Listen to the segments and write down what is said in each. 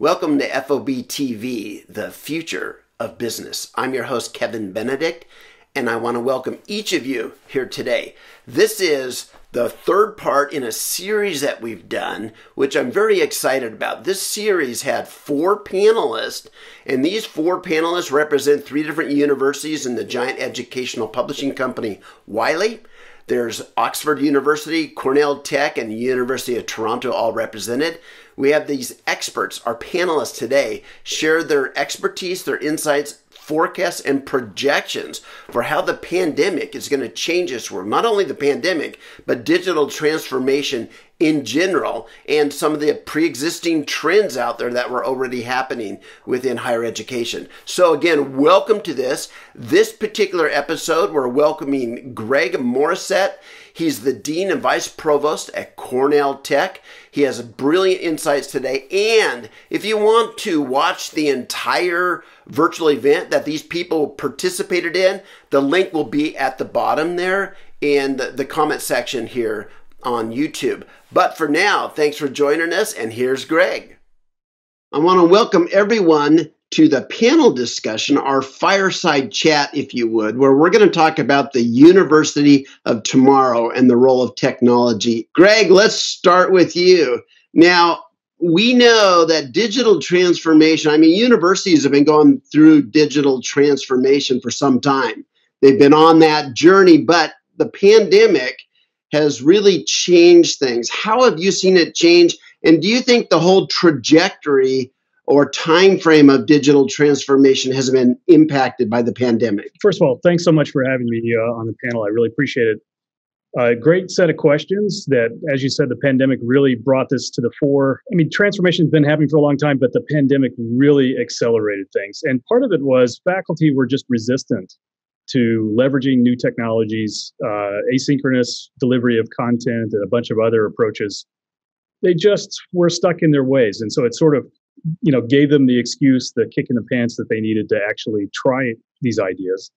Welcome to FOB TV, the future of business. I'm your host, Kevin Benedict, and I want to welcome each of you here today. This is the third part in a series that we've done, which I'm very excited about. This series had four panelists, and these four panelists represent three different universities in the giant educational publishing company Wiley. There's Oxford University, Cornell Tech, and University of Toronto all represented. We have these experts, our panelists today, share their expertise, their insights, forecasts, and projections for how the pandemic is going to change this world. Not only the pandemic, but digital transformation in general and some of the pre-existing trends out there that were already happening within higher education. So again, welcome to this. This particular episode, we're welcoming Greg Morrisett. He's the Dean and Vice Provost at Cornell Tech. He has brilliant insights today. And if you want to watch the entire virtual event that these people participated in, the link will be at the bottom there in the, the comment section here on YouTube. But for now, thanks for joining us, and here's Greg. I want to welcome everyone to the panel discussion, our fireside chat, if you would, where we're going to talk about the University of Tomorrow and the role of technology. Greg, let's start with you. Now, we know that digital transformation, I mean, universities have been going through digital transformation for some time. They've been on that journey, but the pandemic has really changed things. How have you seen it change? And do you think the whole trajectory or time frame of digital transformation has been impacted by the pandemic? First of all, thanks so much for having me uh, on the panel. I really appreciate it. A uh, great set of questions that, as you said, the pandemic really brought this to the fore. I mean, transformation has been happening for a long time, but the pandemic really accelerated things. And part of it was faculty were just resistant to leveraging new technologies, uh, asynchronous delivery of content, and a bunch of other approaches. They just were stuck in their ways, and so it sort of, you know, gave them the excuse, the kick in the pants that they needed to actually try these ideas.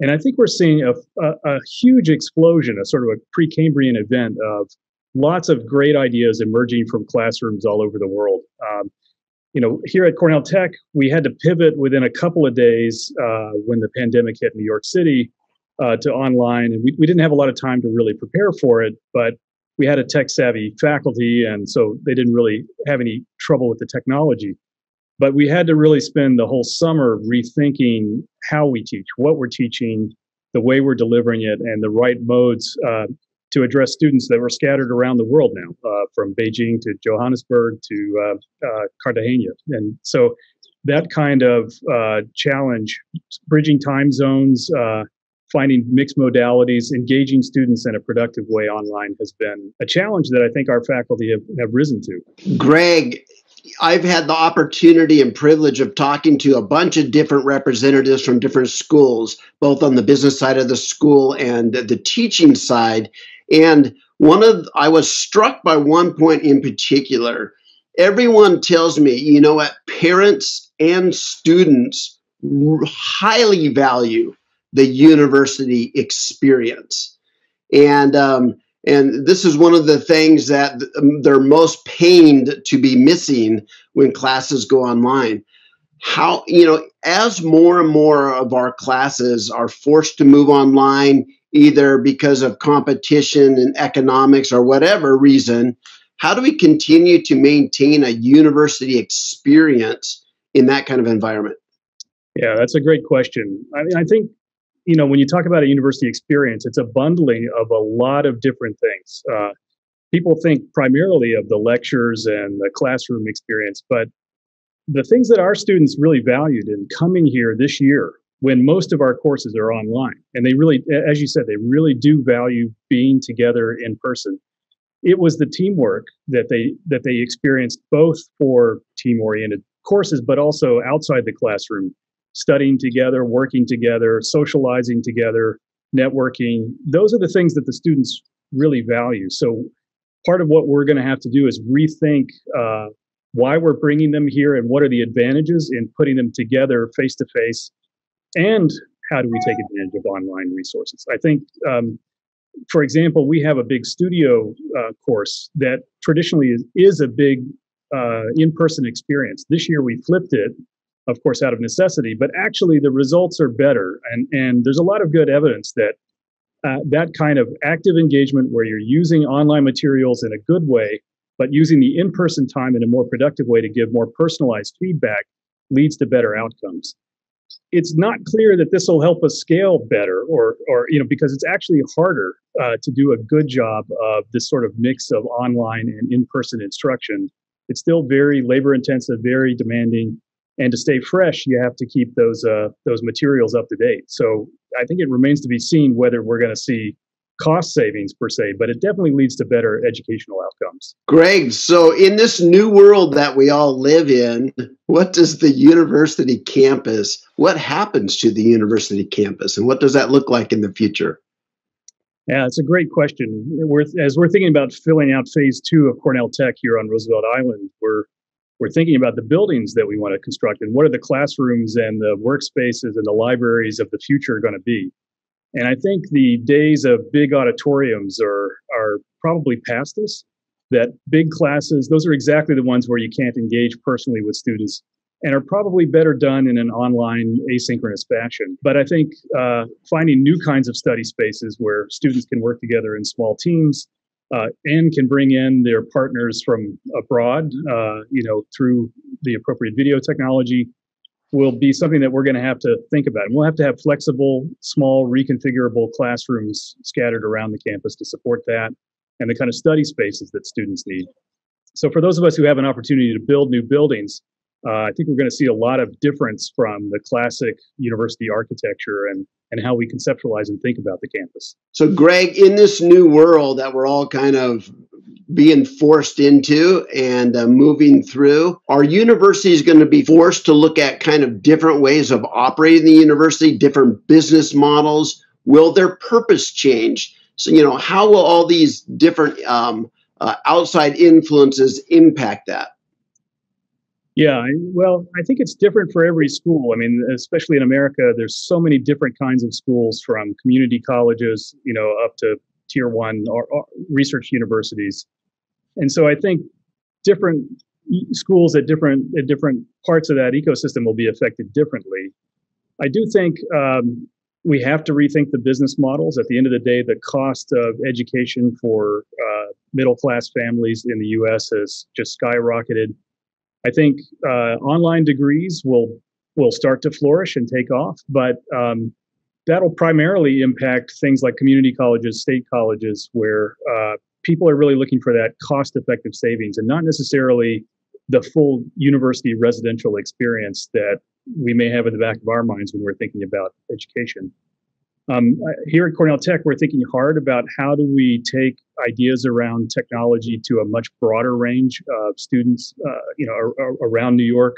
And I think we're seeing a, a, a huge explosion, a sort of a pre-Cambrian event of lots of great ideas emerging from classrooms all over the world. Um, you know, here at Cornell Tech, we had to pivot within a couple of days uh, when the pandemic hit New York City uh, to online, and we, we didn't have a lot of time to really prepare for it. But we had a tech savvy faculty, and so they didn't really have any trouble with the technology. But we had to really spend the whole summer rethinking how we teach, what we're teaching, the way we're delivering it, and the right modes uh, to address students that were scattered around the world now, uh, from Beijing to Johannesburg to uh, uh, Cartagena. And so that kind of uh, challenge, bridging time zones, uh, finding mixed modalities, engaging students in a productive way online has been a challenge that I think our faculty have, have risen to. Greg, I've had the opportunity and privilege of talking to a bunch of different representatives from different schools, both on the business side of the school and the teaching side. And one of I was struck by one point in particular. Everyone tells me, you know what, parents and students highly value the university experience. And um, and this is one of the things that they're most pained to be missing when classes go online. How, you know, as more and more of our classes are forced to move online, either because of competition and economics or whatever reason, how do we continue to maintain a university experience in that kind of environment? Yeah, that's a great question. I mean, I think you know when you talk about a university experience, it's a bundling of a lot of different things. Uh, people think primarily of the lectures and the classroom experience, but the things that our students really valued in coming here this year when most of our courses are online. And they really, as you said, they really do value being together in person. It was the teamwork that they that they experienced both for team-oriented courses, but also outside the classroom, studying together, working together, socializing together, networking. Those are the things that the students really value. So part of what we're going to have to do is rethink uh, why we're bringing them here and what are the advantages in putting them together face to face and how do we take advantage of online resources? I think, um, for example, we have a big studio uh, course that traditionally is, is a big uh, in-person experience. This year we flipped it, of course, out of necessity, but actually the results are better, and and there's a lot of good evidence that uh, that kind of active engagement where you're using online materials in a good way, but using the in-person time in a more productive way to give more personalized feedback leads to better outcomes. It's not clear that this will help us scale better, or or you know because it's actually harder uh, to do a good job of this sort of mix of online and in-person instruction. It's still very labor intensive, very demanding, and to stay fresh, you have to keep those uh, those materials up to date. So I think it remains to be seen whether we're going to see cost savings per se, but it definitely leads to better educational outcomes. Greg, so in this new world that we all live in, what does the university campus, what happens to the university campus, and what does that look like in the future? Yeah, it's a great question. We're, as we're thinking about filling out phase two of Cornell Tech here on Roosevelt Island, we're we're thinking about the buildings that we want to construct and what are the classrooms and the workspaces and the libraries of the future going to be. And I think the days of big auditoriums are are probably past us. That big classes, those are exactly the ones where you can't engage personally with students and are probably better done in an online asynchronous fashion. But I think uh, finding new kinds of study spaces where students can work together in small teams uh, and can bring in their partners from abroad, uh, you know, through the appropriate video technology, will be something that we're going to have to think about. And we'll have to have flexible, small, reconfigurable classrooms scattered around the campus to support that, and the kind of study spaces that students need. So, for those of us who have an opportunity to build new buildings, uh, I think we're going to see a lot of difference from the classic university architecture and and how we conceptualize and think about the campus. So, Greg, in this new world that we're all kind of being forced into and uh, moving through, are universities going to be forced to look at kind of different ways of operating the university, different business models? Will their purpose change? So, you know, how will all these different um, uh, outside influences impact that? Yeah, well, I think it's different for every school. I mean, especially in America, there's so many different kinds of schools from community colleges, you know, up to tier one or, or research universities. And so I think different schools at different at different parts of that ecosystem will be affected differently. I do think um, we have to rethink the business models. At the end of the day, the cost of education for uh, middle class families in the U.S. has just skyrocketed I think uh, online degrees will will start to flourish and take off, but um, that'll primarily impact things like community colleges, state colleges, where uh, people are really looking for that cost-effective savings and not necessarily the full university residential experience that we may have in the back of our minds when we're thinking about education. Um, here at Cornell Tech, we're thinking hard about how do we take ideas around technology to a much broader range of students, uh, you know, around New York.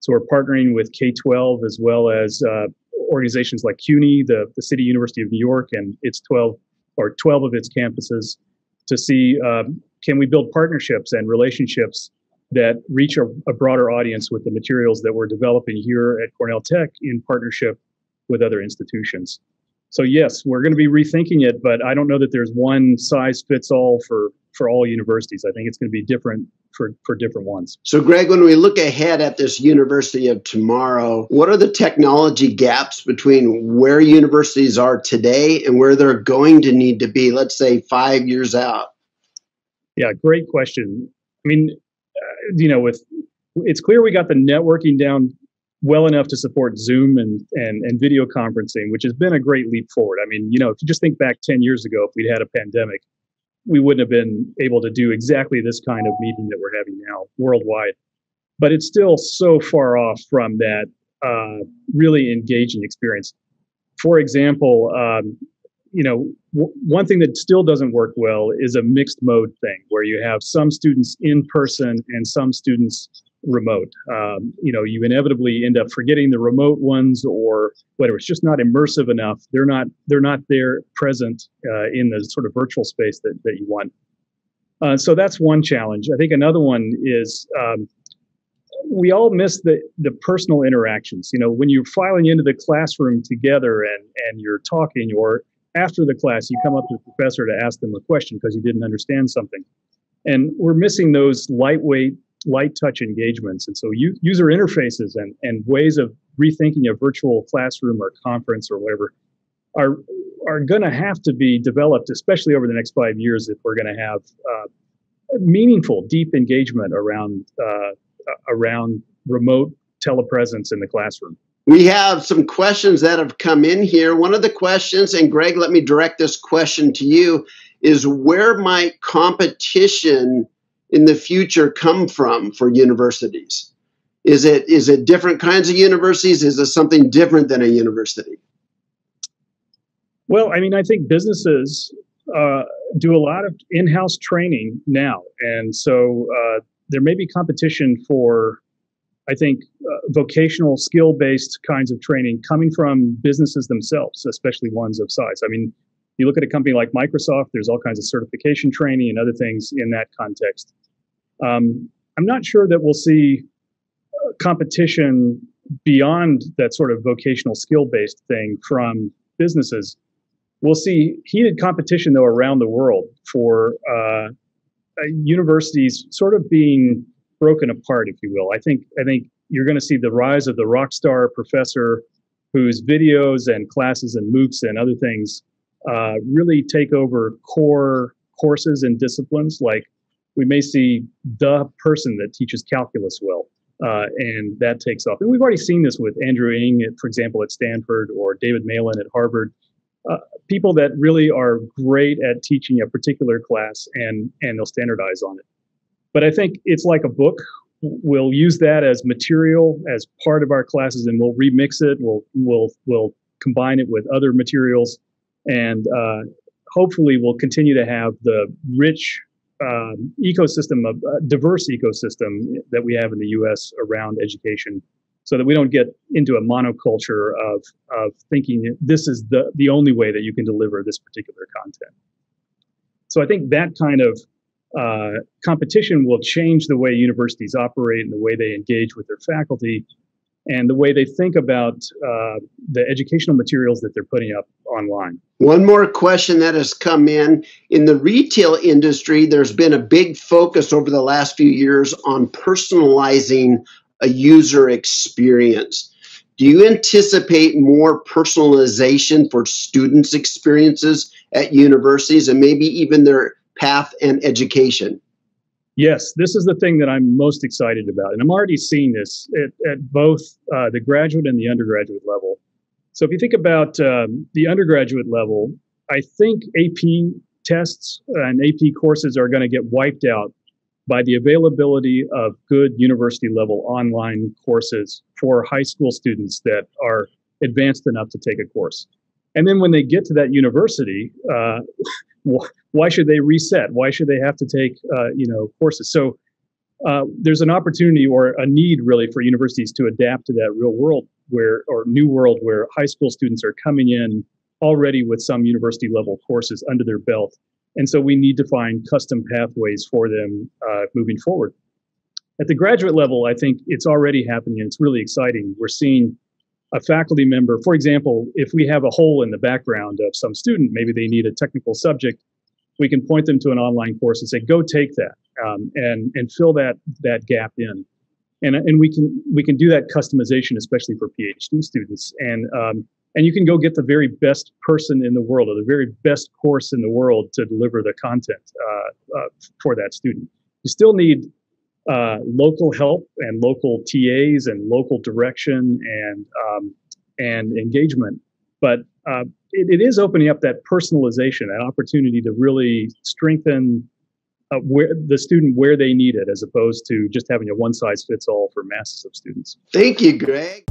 So we're partnering with K-12 as well as uh, organizations like CUNY, the, the City University of New York, and its 12 or 12 of its campuses to see um, can we build partnerships and relationships that reach a, a broader audience with the materials that we're developing here at Cornell Tech in partnership with other institutions so yes, we're going to be rethinking it, but I don't know that there's one size fits all for for all universities. I think it's going to be different for for different ones. So Greg, when we look ahead at this university of tomorrow, what are the technology gaps between where universities are today and where they're going to need to be, let's say 5 years out? Yeah, great question. I mean, uh, you know, with it's clear we got the networking down well enough to support Zoom and, and, and video conferencing, which has been a great leap forward. I mean, you know, if you just think back 10 years ago, if we'd had a pandemic, we wouldn't have been able to do exactly this kind of meeting that we're having now worldwide. But it's still so far off from that uh, really engaging experience. For example, um, you know, w- one thing that still doesn't work well is a mixed mode thing where you have some students in person and some students remote. Um, you know, you inevitably end up forgetting the remote ones, or whatever. It's just not immersive enough. They're not they're not there present uh, in the sort of virtual space that that you want. Uh, so that's one challenge. I think another one is um, we all miss the the personal interactions. You know, when you're filing into the classroom together and and you're talking, or after the class, you come up to the professor to ask them a question because you didn't understand something. And we're missing those lightweight light touch engagements. And so u- user interfaces and, and ways of rethinking a virtual classroom or conference or whatever are, are going to have to be developed, especially over the next five years, if we're going to have uh, meaningful, deep engagement around, uh, around remote telepresence in the classroom. We have some questions that have come in here. One of the questions, and Greg, let me direct this question to you, is where might competition in the future come from for universities? Is it is it different kinds of universities? Is it something different than a university? Well, I mean, I think businesses uh, do a lot of in-house training now, and so uh, there may be competition for, I think, uh, vocational skill-based kinds of training coming from businesses themselves, especially ones of size. I mean, you look at a company like Microsoft, there's all kinds of certification training and other things in that context. Um, I'm not sure that we'll see uh, competition beyond that sort of vocational skill based thing from businesses. We'll see heated competition, though, around the world for uh, uh, universities sort of being broken apart, if you will. I think I think you're going to see the rise of the rock star professor whose videos and classes and MOOCs and other things uh, really take over core courses and disciplines. Like we may see the person that teaches calculus well, uh, and that takes off. And we've already seen this with Andrew Ng, for example, at Stanford, or David Malan at Harvard. Uh, people that really are great at teaching a particular class and and they'll standardize on it. But I think it's like a book. We'll use that as material as part of our classes, and we'll remix it. We'll we'll we'll combine it with other materials and uh, hopefully we'll continue to have the rich um, ecosystem of uh, diverse ecosystem that we have in the U.S. around education, so that we don't get into a monoculture of of thinking this is the the only way that you can deliver this particular content. So I think that kind of uh, competition will change the way universities operate and the way they engage with their faculty and the way they think about uh, the educational materials that they're putting up online. One more question that has come in. In the retail industry, there's been a big focus over the last few years on personalizing a user experience. Do you anticipate more personalization for students' experiences at universities and maybe even their path and education? Yes, this is the thing that I'm most excited about. And I'm already seeing this at, at both uh, the graduate and the undergraduate level. So if you think about um, the undergraduate level, I think AP tests and AP courses are going to get wiped out by the availability of good university level online courses for high school students that are advanced enough to take a course. And then when they get to that university, uh, why should they reset? Why should they have to take uh, you know courses? So uh, there's an opportunity or a need really for universities to adapt to that real world where or new world where high school students are coming in already with some university level courses under their belt, and so we need to find custom pathways for them uh, moving forward. At the graduate level, I think it's already happening and it's really exciting. We're seeing a faculty member, for example, if we have a hole in the background of some student, maybe they need a technical subject, we can point them to an online course and say, go take that um, and, and fill that, that gap in. And, and we can we can do that customization, especially for PhD students. And um, and you can go get the very best person in the world or the very best course in the world to deliver the content uh, uh, for that student. You still need uh, local help and local TAs and local direction and um, and engagement. But uh, it, it is opening up that personalization, that opportunity to really strengthen uh, where the student where they need it, as opposed to just having a one size fits all for masses of students. Thank you, Greg.